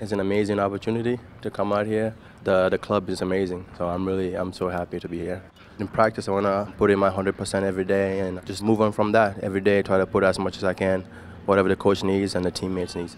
It's an amazing opportunity to come out here. The the club is amazing, so I'm really I'm so happy to be here. In practice, I want to put in my 100% every day and just move on from that. Every day, try to put as much as I can, whatever the coach needs and the teammates needs.